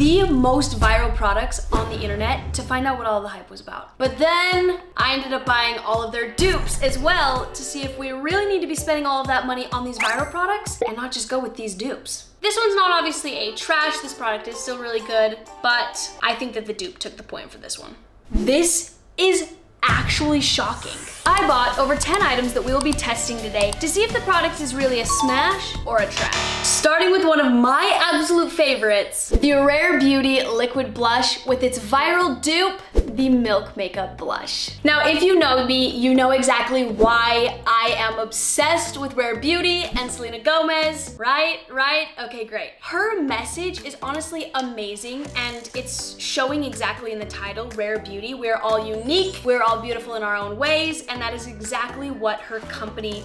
the most viral products on the internet to find out what all the hype was about. But then I ended up buying all of their dupes as well to see if we really need to be spending all of that money on these viral products and not just go with these dupes. This one's not obviously a trash, this product is still really good, but I think that the dupe took the point for this one. This is actually shocking. I bought over 10 items that we will be testing today to see if the product is really a smash or a trash. Starting with one of my absolute favorites, the Rare Beauty Liquid Blush with its viral dupe, the Milk Makeup Blush. Now, if you know me, you know exactly why I am obsessed with Rare Beauty and Selena Gomez, right? Right? Okay, great. Her message is honestly amazing and it's showing exactly in the title, Rare Beauty. We're all unique, we're all beautiful in our own ways, and that is exactly what her company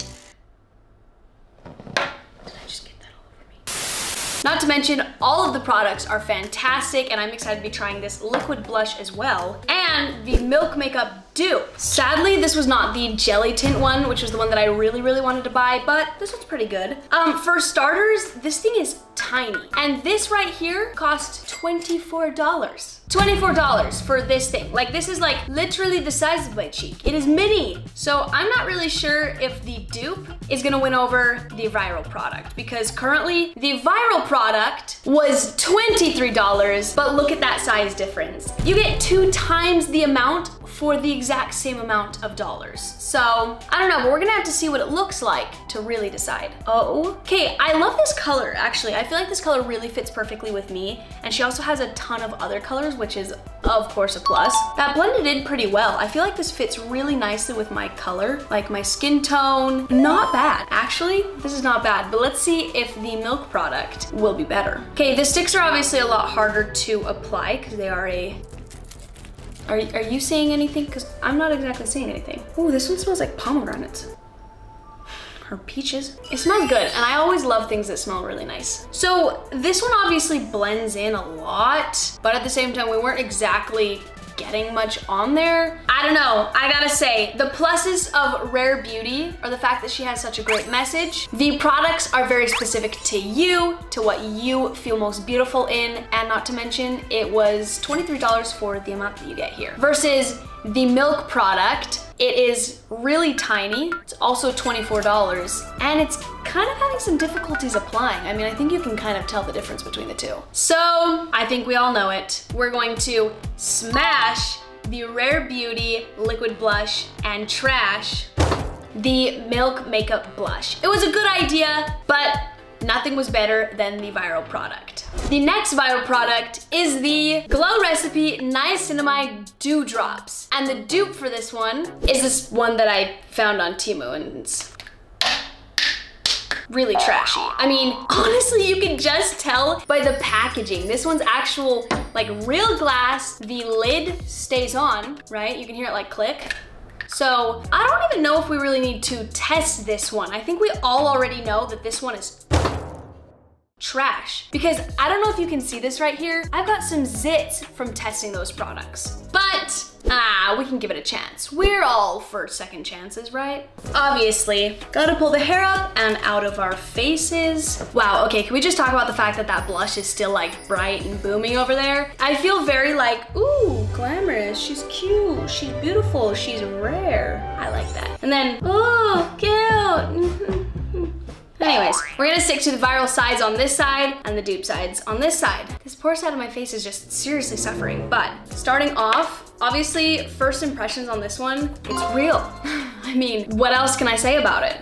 Not to mention, all of the products are fantastic and I'm excited to be trying this liquid blush as well. And the Milk Makeup Dupe. Sadly, this was not the jelly tint one, which was the one that I really, really wanted to buy, but this one's pretty good. Um, for starters, this thing is tiny. And this right here cost $24. $24 for this thing. Like this is like literally the size of my cheek. It is mini. So I'm not really sure if the dupe is gonna win over the viral product because currently the viral product was $23, but look at that size difference. You get two times the amount for the exact same amount of dollars. So I don't know, but we're gonna have to see what it looks like to really decide. Oh, okay, I love this color actually. I feel like this color really fits perfectly with me. And she also has a ton of other colors, which is of course a plus. That blended in pretty well. I feel like this fits really nicely with my color, like my skin tone. Not bad. Actually, this is not bad, but let's see if the milk product will be better. Okay, the sticks are obviously a lot harder to apply because they are a are, are you saying anything? Because I'm not exactly saying anything. Oh, this one smells like pomegranates. Or peaches. It smells good, and I always love things that smell really nice. So this one obviously blends in a lot, but at the same time, we weren't exactly getting much on there. I don't know, I gotta say, the pluses of Rare Beauty are the fact that she has such a great message. The products are very specific to you, to what you feel most beautiful in, and not to mention, it was $23 for the amount that you get here. Versus the milk product, it is really tiny. It's also $24 and it's kind of having some difficulties applying. I mean, I think you can kind of tell the difference between the two. So I think we all know it. We're going to smash the Rare Beauty Liquid Blush and trash the Milk Makeup Blush. It was a good idea, but nothing was better than the viral product. The next viral product is the Glow Recipe Niacinamide Dew Drops. And the dupe for this one is this one that I found on Temu and it's really trashy. I mean, honestly, you can just tell by the packaging. This one's actual, like real glass. The lid stays on, right? You can hear it like click. So I don't even know if we really need to test this one. I think we all already know that this one is trash. Because I don't know if you can see this right here. I've got some zits from testing those products. But, ah, we can give it a chance. We're all for second chances, right? Obviously, gotta pull the hair up and out of our faces. Wow, okay, can we just talk about the fact that that blush is still like bright and booming over there? I feel very like, ooh, glamorous, she's cute, she's beautiful, she's rare. I like that. And then, ooh, cute. Anyways, we're gonna stick to the viral sides on this side and the dupe sides on this side. This poor side of my face is just seriously suffering. But starting off, obviously first impressions on this one, it's real. I mean, what else can I say about it?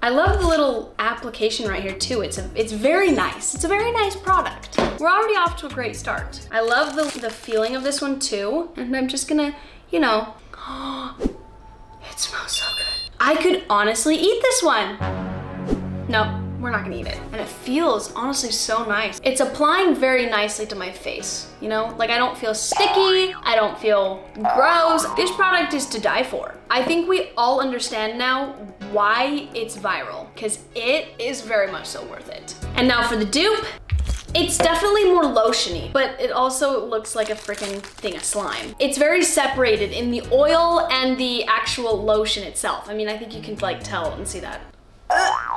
I love the little application right here too. It's a, it's very nice. It's a very nice product. We're already off to a great start. I love the, the feeling of this one too. And I'm just gonna, you know, it smells so good. I could honestly eat this one. No, we're not gonna eat it. And it feels honestly so nice. It's applying very nicely to my face, you know? Like I don't feel sticky, I don't feel gross. This product is to die for. I think we all understand now why it's viral, because it is very much so worth it. And now for the dupe, it's definitely more lotiony, but it also looks like a freaking thing of slime. It's very separated in the oil and the actual lotion itself. I mean, I think you can like tell and see that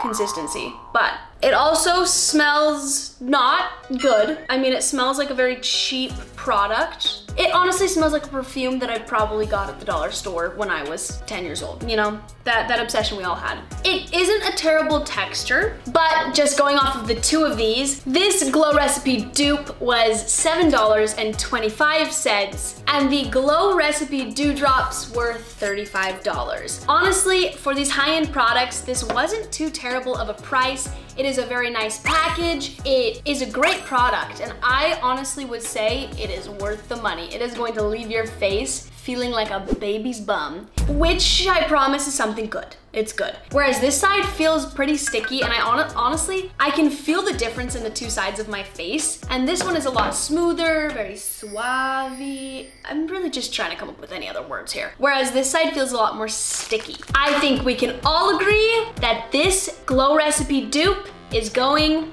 consistency. But It also smells not good. I mean, it smells like a very cheap product. It honestly smells like a perfume that I probably got at the dollar store when I was 10 years old, you know? That, that obsession we all had. It isn't a terrible texture, but just going off of the two of these, this Glow Recipe dupe was $7.25 and the Glow Recipe Dewdrops were $35. Honestly, for these high-end products, this wasn't too terrible of a price. It is a very nice package. It is a great product and I honestly would say it is worth the money. It is going to leave your face feeling like a baby's bum, which I promise is something good. It's good. Whereas this side feels pretty sticky and I on honestly, I can feel the difference in the two sides of my face. And this one is a lot smoother, very suave. I'm really just trying to come up with any other words here. Whereas this side feels a lot more sticky. I think we can all agree that this Glow Recipe dupe is going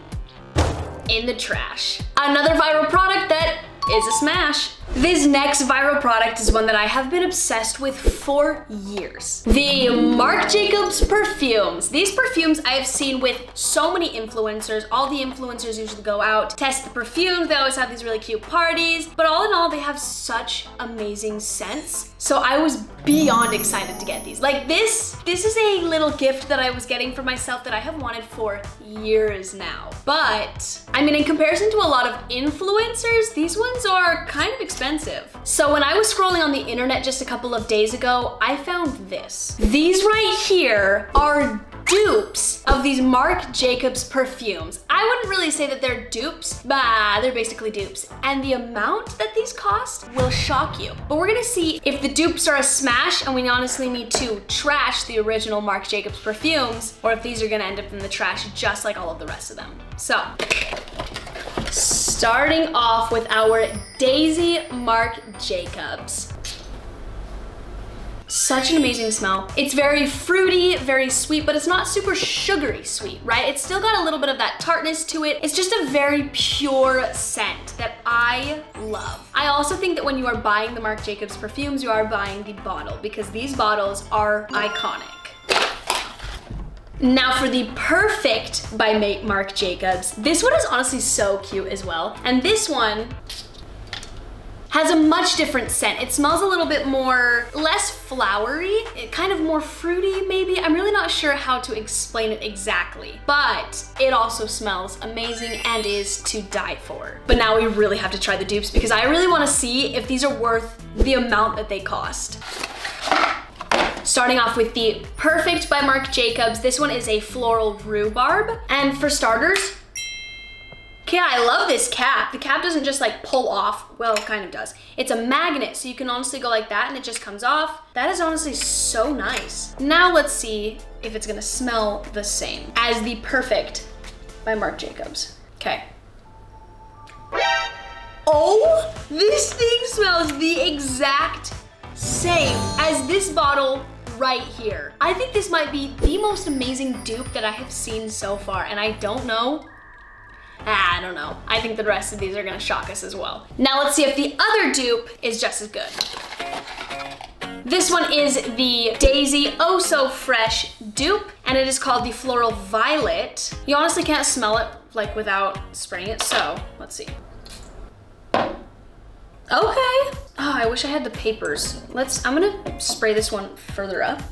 in the trash. Another viral product that is a smash. This next viral product is one that I have been obsessed with for years. The Marc Jacobs perfumes. These perfumes I have seen with so many influencers. All the influencers usually go out, test the perfumes. They always have these really cute parties. But all in all, they have such amazing scents. So I was beyond excited to get these. Like this, this is a little gift that I was getting for myself that I have wanted for years now. But, I mean, in comparison to a lot of influencers, these ones are kind of expensive expensive. So when I was scrolling on the internet just a couple of days ago, I found this. These right here are dupes of these Marc Jacobs perfumes. I wouldn't really say that they're dupes, but they're basically dupes. And the amount that these cost will shock you. But we're gonna see if the dupes are a smash and we honestly need to trash the original Marc Jacobs perfumes, or if these are gonna end up in the trash just like all of the rest of them. So, starting off with our Daisy Marc Jacobs. Such an amazing smell. It's very fruity, very sweet, but it's not super sugary sweet, right? It's still got a little bit of that tartness to it. It's just a very pure scent that I love. I also think that when you are buying the Marc Jacobs perfumes, you are buying the bottle because these bottles are iconic. Now for the Perfect by Marc Jacobs, this one is honestly so cute as well. And this one has a much different scent. It smells a little bit more, less flowery, kind of more fruity maybe. I'm really not sure how to explain it exactly, but it also smells amazing and is to die for. But now we really have to try the dupes because I really wanna see if these are worth the amount that they cost. Starting off with the Perfect by Marc Jacobs. This one is a floral rhubarb. And for starters, Okay, I love this cap. The cap doesn't just like pull off. Well, it kind of does. It's a magnet, so you can honestly go like that and it just comes off. That is honestly so nice. Now let's see if it's gonna smell the same as the Perfect by Marc Jacobs. Okay. Oh, this thing smells the exact same as this bottle right here. I think this might be the most amazing dupe that I have seen so far, and I don't know Ah, I don't know. I think the rest of these are gonna shock us as well. Now let's see if the other dupe is just as good. This one is the Daisy Oh So Fresh dupe, and it is called the Floral Violet. You honestly can't smell it like without spraying it, so let's see. Okay. Oh, I wish I had the papers. Let's, I'm gonna spray this one further up.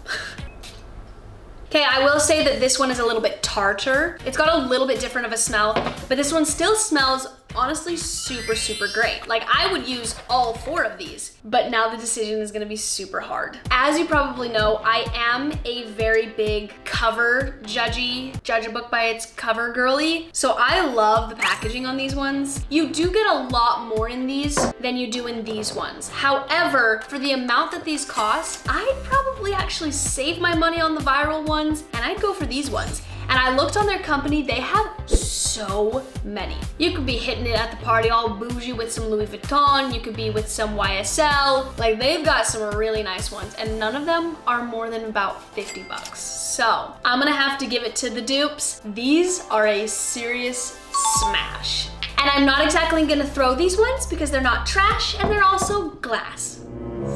Okay, I will say that this one is a little bit tartar. It's got a little bit different of a smell, but this one still smells honestly super, super great. Like I would use all four of these, but now the decision is gonna be super hard. As you probably know, I am a very big cover judgy, judge a book by its cover girly. So I love the packaging on these ones. You do get a lot more in these than you do in these ones. However, for the amount that these cost, I'd probably actually save my money on the viral ones and I'd go for these ones. And I looked on their company, they have so many. You could be hitting it at the party all bougie with some Louis Vuitton, you could be with some YSL, like they've got some really nice ones and none of them are more than about 50 bucks. So I'm gonna have to give it to the dupes. These are a serious smash. And I'm not exactly gonna throw these ones because they're not trash and they're also glass.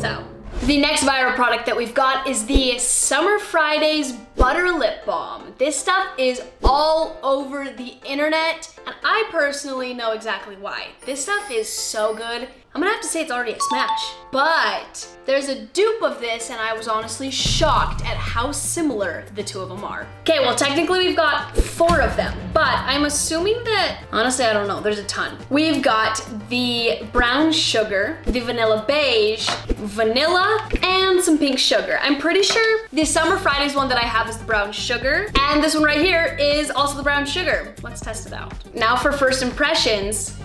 So The next viral product that we've got is the Summer Fridays Butter Lip Balm. This stuff is all over the internet, and I personally know exactly why. This stuff is so good. I'm gonna have to say it's already a smash. But there's a dupe of this and I was honestly shocked at how similar the two of them are. Okay, well technically we've got four of them, but I'm assuming that, honestly I don't know, there's a ton. We've got the brown sugar, the vanilla beige, vanilla, and some pink sugar. I'm pretty sure the Summer Fridays one that I have is the brown sugar, and this one right here is also the brown sugar. Let's test it out. Now for first impressions.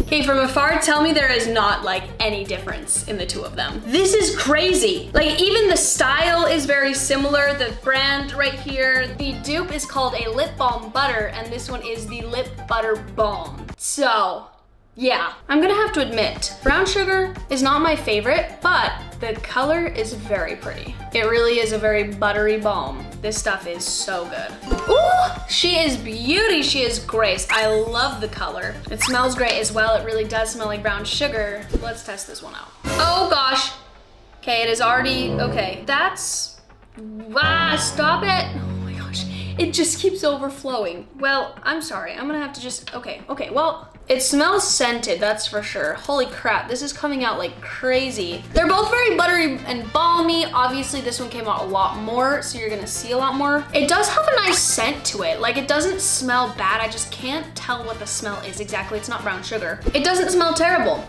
Okay, from afar, tell me there is not like any difference in the two of them. This is crazy. Like even the style is very similar. The brand right here, the dupe is called a lip balm butter and this one is the lip butter balm. So yeah, I'm gonna have to admit, brown sugar is not my favorite, but the color is very pretty. It really is a very buttery balm. This stuff is so good. Ooh, she is beauty, she is grace. I love the color. It smells great as well. It really does smell like brown sugar. Let's test this one out. Oh gosh. Okay, it is already, okay. That's, ah, stop it. Oh my gosh, it just keeps overflowing. Well, I'm sorry, I'm gonna have to just, okay, okay, well, it smells scented, that's for sure. Holy crap, this is coming out like crazy. They're both very buttery and balmy. Obviously, this one came out a lot more, so you're gonna see a lot more. It does have a nice scent to it. Like, it doesn't smell bad. I just can't tell what the smell is exactly. It's not brown sugar. It doesn't smell terrible.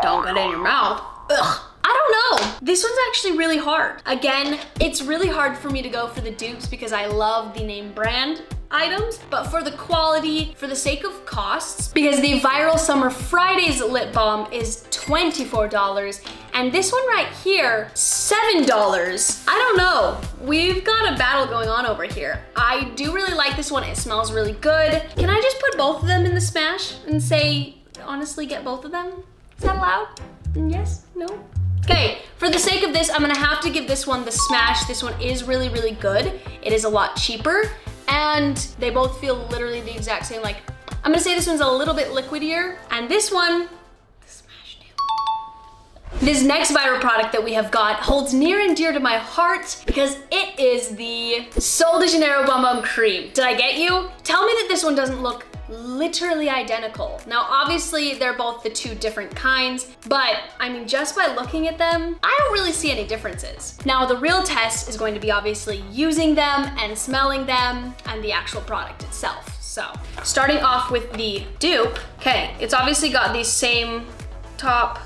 Don't get it in your mouth. Ugh. I don't know. This one's actually really hard. Again, it's really hard for me to go for the dupes because I love the name brand items, but for the quality, for the sake of costs, because the Viral Summer Fridays lip balm is $24, and this one right here, $7. I don't know. We've got a battle going on over here. I do really like this one. It smells really good. Can I just put both of them in the smash and say, honestly, get both of them? Is that allowed? Mm, yes? No? Okay, for the sake of this, I'm gonna have to give this one the smash. This one is really, really good. It is a lot cheaper and they both feel literally the exact same. Like, I'm gonna say this one's a little bit liquidier, and this one, this next viral product that we have got holds near and dear to my heart because it is the Sol de Janeiro Bum Bum Cream. Did I get you? Tell me that this one doesn't look literally identical. Now, obviously they're both the two different kinds, but I mean, just by looking at them, I don't really see any differences. Now, the real test is going to be obviously using them and smelling them and the actual product itself. So, starting off with the dupe, okay, it's obviously got the same top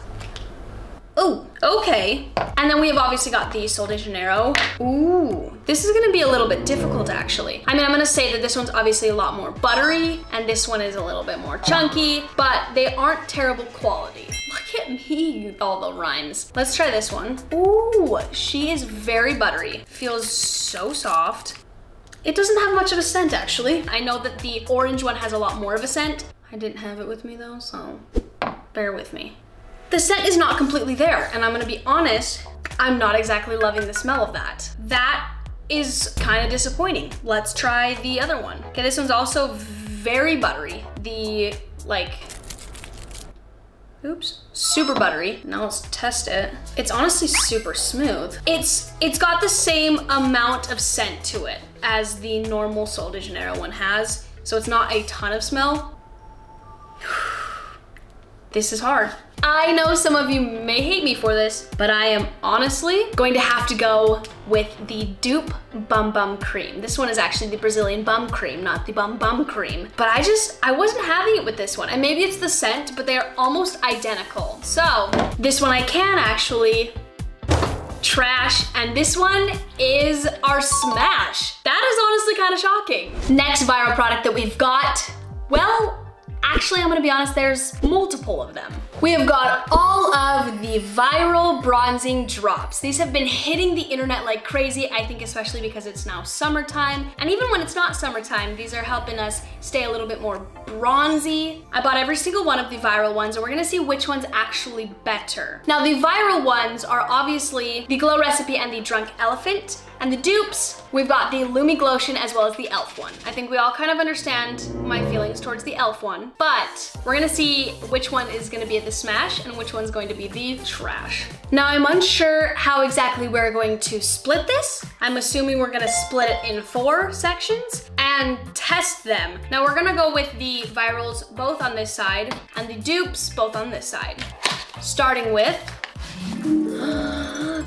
Oh, okay. And then we have obviously got the Sol de Janeiro. Ooh, this is gonna be a little bit difficult actually. I mean, I'm gonna say that this one's obviously a lot more buttery and this one is a little bit more chunky, but they aren't terrible quality. Look at me, all the rhymes. Let's try this one. Ooh, she is very buttery. Feels so soft. It doesn't have much of a scent actually. I know that the orange one has a lot more of a scent. I didn't have it with me though, so bear with me the scent is not completely there. And I'm gonna be honest, I'm not exactly loving the smell of that. That is kind of disappointing. Let's try the other one. Okay, this one's also very buttery. The like, oops, super buttery. Now let's test it. It's honestly super smooth. It's It's got the same amount of scent to it as the normal Sol de Janeiro one has. So it's not a ton of smell. This is hard. I know some of you may hate me for this, but I am honestly going to have to go with the Dupe Bum Bum Cream. This one is actually the Brazilian Bum Cream, not the Bum Bum Cream. But I just, I wasn't having it with this one. And maybe it's the scent, but they are almost identical. So this one I can actually trash, and this one is our smash. That is honestly kind of shocking. Next viral product that we've got, well, Actually, I'm gonna be honest, there's multiple of them. We have got all of the viral bronzing drops. These have been hitting the internet like crazy, I think especially because it's now summertime. And even when it's not summertime, these are helping us stay a little bit more bronzy. I bought every single one of the viral ones and we're gonna see which one's actually better. Now the viral ones are obviously the Glow Recipe and the Drunk Elephant. And the dupes, we've got the Lumi Glotion as well as the e.l.f. one. I think we all kind of understand my feelings towards the e.l.f. one, but we're gonna see which one is gonna be the smash and which one's going to be the trash. Now I'm unsure how exactly we're going to split this. I'm assuming we're gonna split it in four sections and test them. Now we're gonna go with the virals both on this side and the dupes both on this side. Starting with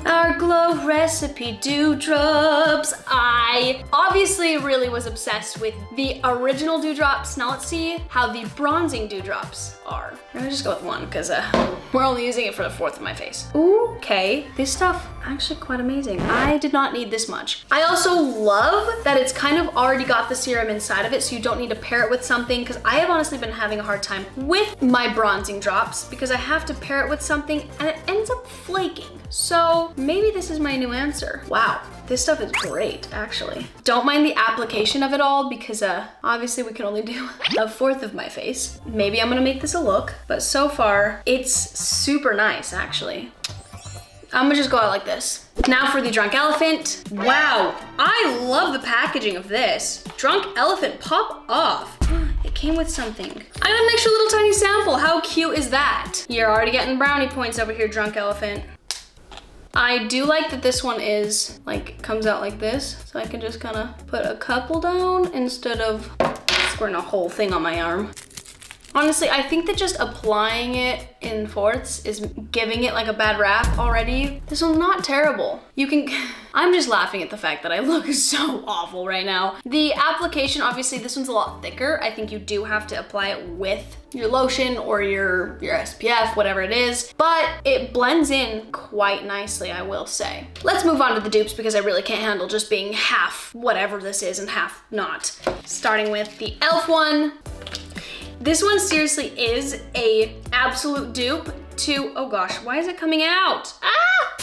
our glow recipe dewdrops. I obviously really was obsessed with the original dewdrops. Now let's see how the bronzing dewdrops are. I'm gonna just go with one because uh, we're only using it for the fourth of my face. Okay, this stuff actually quite amazing. I did not need this much. I also love that it's kind of already got the serum inside of it so you don't need to pair it with something because I have honestly been having a hard time with my bronzing drops because I have to pair it with something and it ends up flaking. So maybe this is my new answer. Wow, this stuff is great, actually. Don't mind the application of it all because uh, obviously we can only do a fourth of my face. Maybe I'm gonna make this a look, but so far it's super nice, actually. I'm gonna just go out like this. Now for the Drunk Elephant. Wow, I love the packaging of this. Drunk Elephant, pop off. It came with something. I got an extra little tiny sample. How cute is that? You're already getting brownie points over here, Drunk Elephant. I do like that this one is like comes out like this. So I can just kind of put a couple down instead of squirting a whole thing on my arm. Honestly, I think that just applying it in fourths is giving it like a bad rap already. This one's not terrible. You can, I'm just laughing at the fact that I look so awful right now. The application, obviously this one's a lot thicker. I think you do have to apply it with your lotion or your, your SPF, whatever it is, but it blends in quite nicely, I will say. Let's move on to the dupes because I really can't handle just being half whatever this is and half not. Starting with the e.l.f. one. This one seriously is a absolute dupe to, oh gosh, why is it coming out? Ah!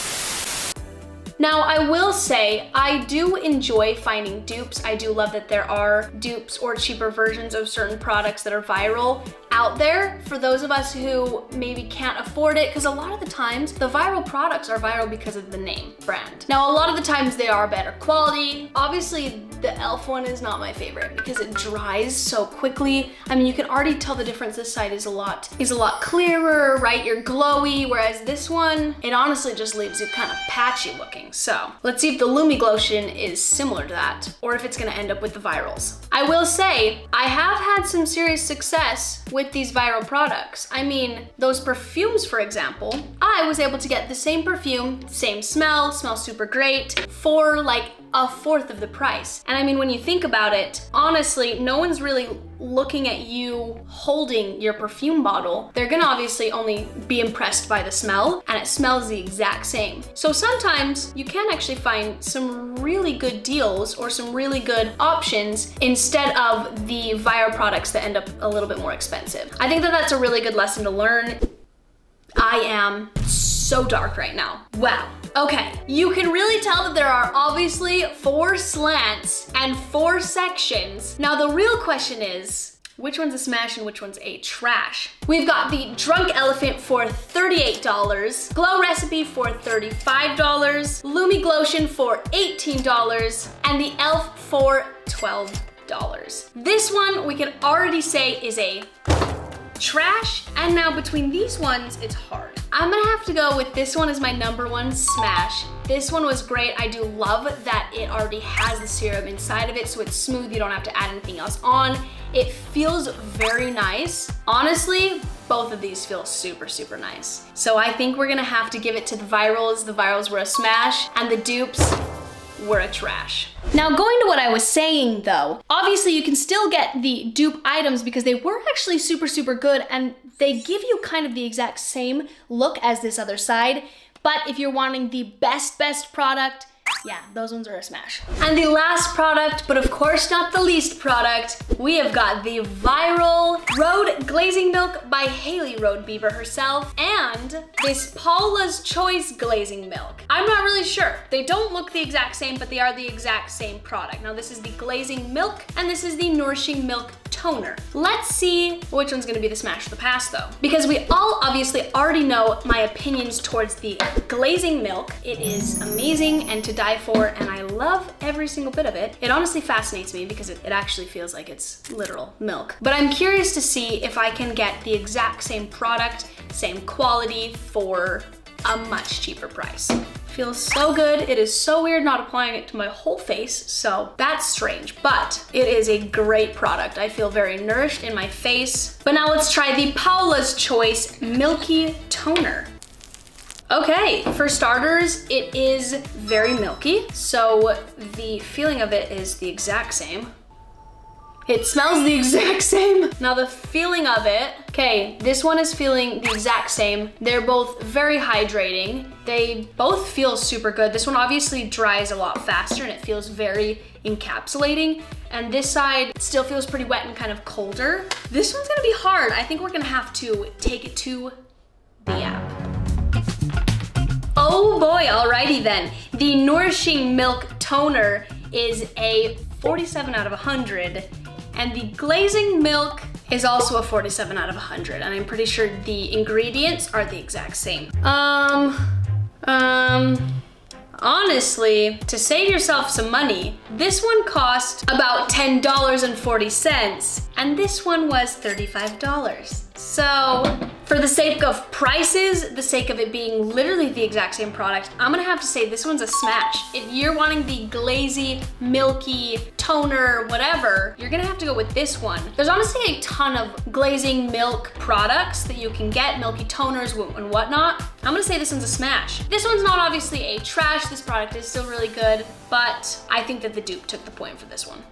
Now, I will say, I do enjoy finding dupes. I do love that there are dupes or cheaper versions of certain products that are viral out there for those of us who maybe can't afford it because a lot of the times the viral products are viral because of the name brand. Now a lot of the times they are better quality. Obviously the e.l.f. one is not my favorite because it dries so quickly. I mean you can already tell the difference this side is a lot is a lot clearer, right? You're glowy whereas this one it honestly just leaves you kind of patchy looking. So let's see if the Lumi Glotion is similar to that or if it's gonna end up with the virals. I will say I have had some serious success with with these viral products. I mean, those perfumes, for example, I was able to get the same perfume, same smell, smells super great, for like a fourth of the price. And I mean, when you think about it, honestly, no one's really looking at you holding your perfume bottle. They're gonna obviously only be impressed by the smell and it smells the exact same. So sometimes you can actually find some really good deals or some really good options instead of the viral products that end up a little bit more expensive. I think that that's a really good lesson to learn. I am so dark right now. Wow. Okay, you can really tell that there are obviously four slants and four sections. Now the real question is, which one's a smash and which one's a trash? We've got the Drunk Elephant for $38, Glow Recipe for $35, Lumi Glotion for $18, and the e.l.f. for $12. This one we can already say is a trash, and now between these ones, it's hard. I'm gonna have to go with this one as my number one smash. This one was great. I do love that it already has the serum inside of it, so it's smooth. You don't have to add anything else on. It feels very nice. Honestly, both of these feel super, super nice. So I think we're gonna have to give it to the virals. The virals were a smash, and the dupes were a trash. Now going to what I was saying though, obviously you can still get the dupe items because they were actually super, super good and they give you kind of the exact same look as this other side, but if you're wanting the best, best product, yeah, those ones are a smash. And the last product, but of course not the least product, we have got the viral Rhode Glazing Milk by Hailey Rhode Bieber herself and this Paula's Choice Glazing Milk. I'm not really sure. They don't look the exact same, but they are the exact same product. Now this is the glazing milk and this is the nourishing milk toner. Let's see which one's gonna be the smash of the past though. Because we all obviously already know my opinions towards the glazing milk. It is amazing and to dive die for and I love every single bit of it. It honestly fascinates me because it, it actually feels like it's literal milk. But I'm curious to see if I can get the exact same product, same quality for a much cheaper price. Feels so good. It is so weird not applying it to my whole face, so that's strange, but it is a great product. I feel very nourished in my face. But now let's try the Paula's Choice Milky Toner. Okay, for starters, it is very milky, so the feeling of it is the exact same. It smells the exact same. Now the feeling of it, okay, this one is feeling the exact same. They're both very hydrating. They both feel super good. This one obviously dries a lot faster and it feels very encapsulating. And this side still feels pretty wet and kind of colder. This one's gonna be hard. I think we're gonna have to take it to the app. Oh boy, alrighty then. The Nourishing Milk Toner is a 47 out of 100 and the glazing milk is also a 47 out of 100. And I'm pretty sure the ingredients are the exact same. Um, um, honestly, to save yourself some money, this one cost about $10.40 and this one was $35. So for the sake of prices, the sake of it being literally the exact same product, I'm gonna have to say this one's a smash. If you're wanting the glazy, milky, toner, whatever, you're gonna have to go with this one. There's honestly a ton of glazing milk products that you can get, milky toners and whatnot. I'm gonna say this one's a smash. This one's not obviously a trash, this product is still really good, but I think that the dupe took the point for this one.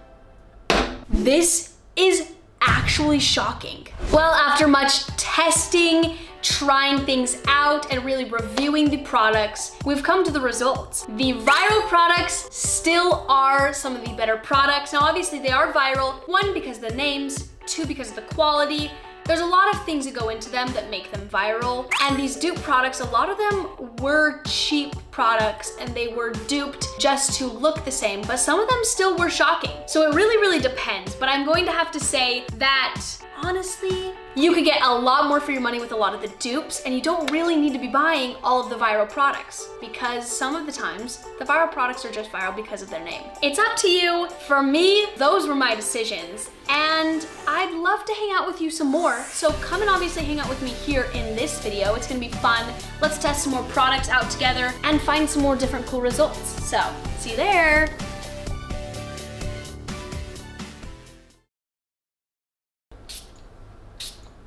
This is actually shocking. Well, after much testing, trying things out, and really reviewing the products, we've come to the results. The viral products still are some of the better products. Now, obviously they are viral, one, because of the names, two, because of the quality, there's a lot of things that go into them that make them viral. And these dupe products, a lot of them were cheap products and they were duped just to look the same, but some of them still were shocking. So it really, really depends. But I'm going to have to say that honestly, you could get a lot more for your money with a lot of the dupes and you don't really need to be buying all of the viral products because some of the times the viral products are just viral because of their name. It's up to you. For me, those were my decisions and I'd love to hang out with you some more. So come and obviously hang out with me here in this video. It's gonna be fun. Let's test some more products out together and find some more different cool results. So see you there.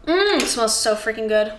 Mmm, smells so freaking good.